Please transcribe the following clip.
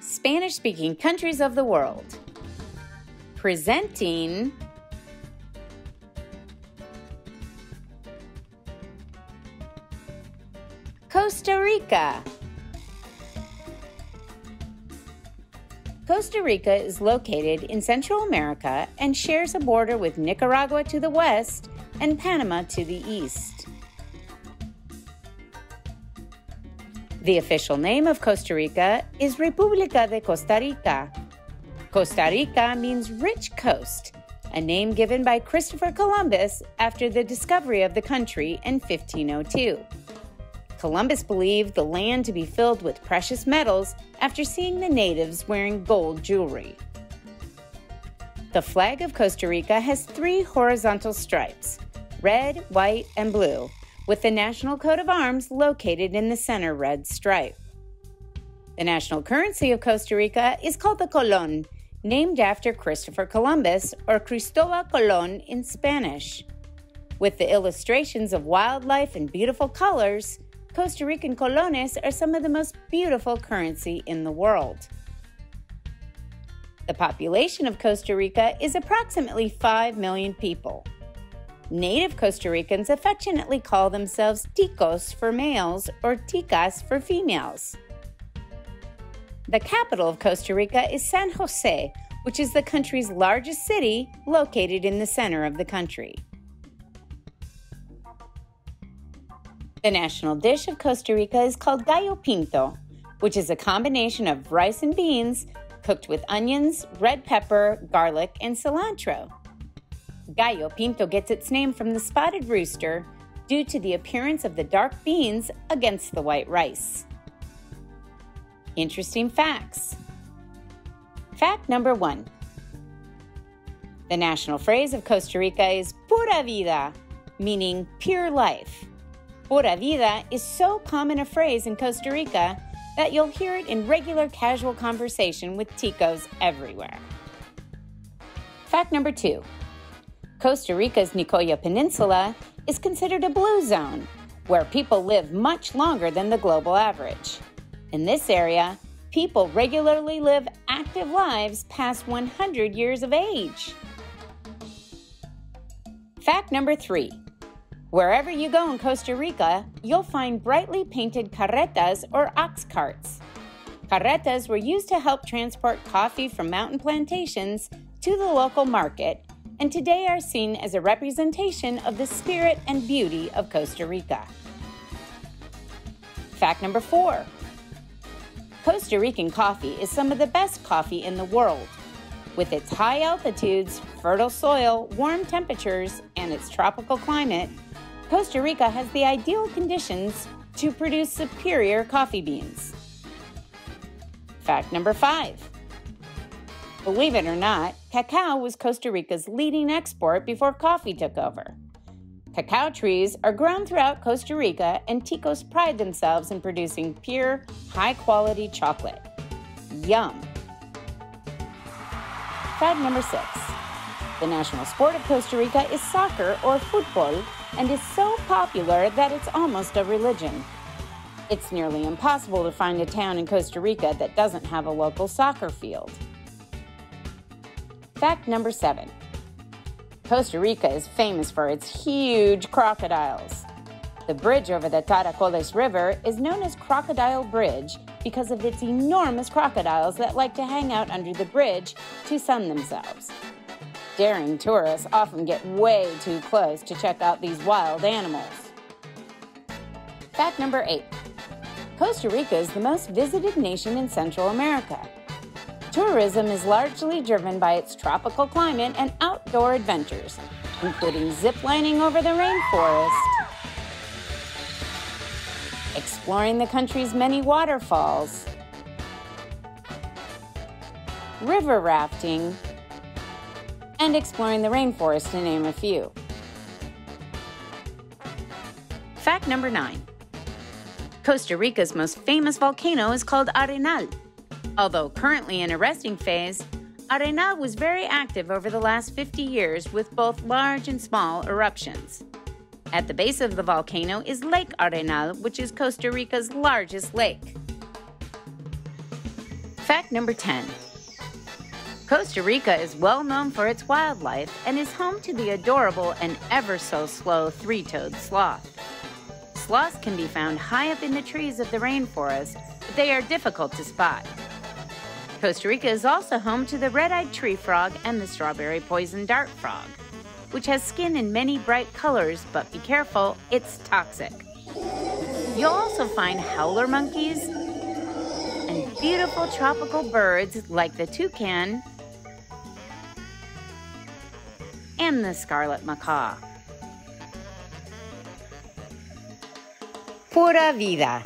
Spanish speaking countries of the world. Presenting Costa Rica. Costa Rica is located in Central America and shares a border with Nicaragua to the west and Panama to the east. The official name of Costa Rica is República de Costa Rica. Costa Rica means rich coast, a name given by Christopher Columbus after the discovery of the country in 1502. Columbus believed the land to be filled with precious metals after seeing the natives wearing gold jewelry. The flag of Costa Rica has three horizontal stripes red, white, and blue with the national coat of arms located in the center red stripe. The national currency of Costa Rica is called the colon, named after Christopher Columbus or Cristobal Colon in Spanish. With the illustrations of wildlife and beautiful colors, Costa Rican colones are some of the most beautiful currency in the world. The population of Costa Rica is approximately 5 million people. Native Costa Ricans affectionately call themselves ticos for males or ticas for females. The capital of Costa Rica is San Jose, which is the country's largest city located in the center of the country. The national dish of Costa Rica is called gallo pinto, which is a combination of rice and beans cooked with onions, red pepper, garlic, and cilantro. Gallo Pinto gets its name from the spotted rooster due to the appearance of the dark beans against the white rice. Interesting facts. Fact number one The national phrase of Costa Rica is pura vida, meaning pure life. Pura vida is so common a phrase in Costa Rica that you'll hear it in regular casual conversation with ticos everywhere. Fact number two Costa Rica's Nicoya Peninsula is considered a blue zone, where people live much longer than the global average. In this area, people regularly live active lives past 100 years of age. Fact number three Wherever you go in Costa Rica, you'll find brightly painted carretas or ox carts. Carretas were used to help transport coffee from mountain plantations to the local market and today are seen as a representation of the spirit and beauty of Costa Rica. Fact number four Costa Rican coffee is some of the best coffee in the world. With its high altitudes, fertile soil, warm temperatures, and its tropical climate, Costa Rica has the ideal conditions to produce superior coffee beans. Fact number five Believe it or not, cacao was Costa Rica's leading export before coffee took over. Cacao trees are grown throughout Costa Rica, and Ticos pride themselves in producing pure, high quality chocolate. Yum! Fact number six The national sport of Costa Rica is soccer or football and is so popular that it's almost a religion. It's nearly impossible to find a town in Costa Rica that doesn't have a local soccer field. Fact number seven Costa Rica is famous for its huge crocodiles. The bridge over the Tarcoles River is known as Crocodile Bridge because of its enormous crocodiles that like to hang out under the bridge to sun themselves. Daring tourists often get way too close to check out these wild animals. Fact number eight Costa Rica is the most visited nation in Central America. Tourism is largely driven by its tropical climate and outdoor adventures, including ziplining over the rainforest, exploring the country's many waterfalls, river rafting, and exploring the rainforest, to name a few. Fact number nine Costa Rica's most famous volcano is called Arenal. Although currently in a resting phase, Arenal was very active over the last 50 years with both large and small eruptions. At the base of the volcano is Lake Arenal, which is Costa Rica's largest lake. Fact number 10 Costa Rica is well known for its wildlife and is home to the adorable and ever so slow three toed sloth. Sloths can be found high up in the trees of the rainforest, but they are difficult to spot. Costa Rica is also home to the red eyed tree frog and the strawberry poison dart frog, which has skin in many bright colors, but be careful, it's toxic. You'll also find howler monkeys and beautiful tropical birds like the toucan and the scarlet macaw. Pura vida.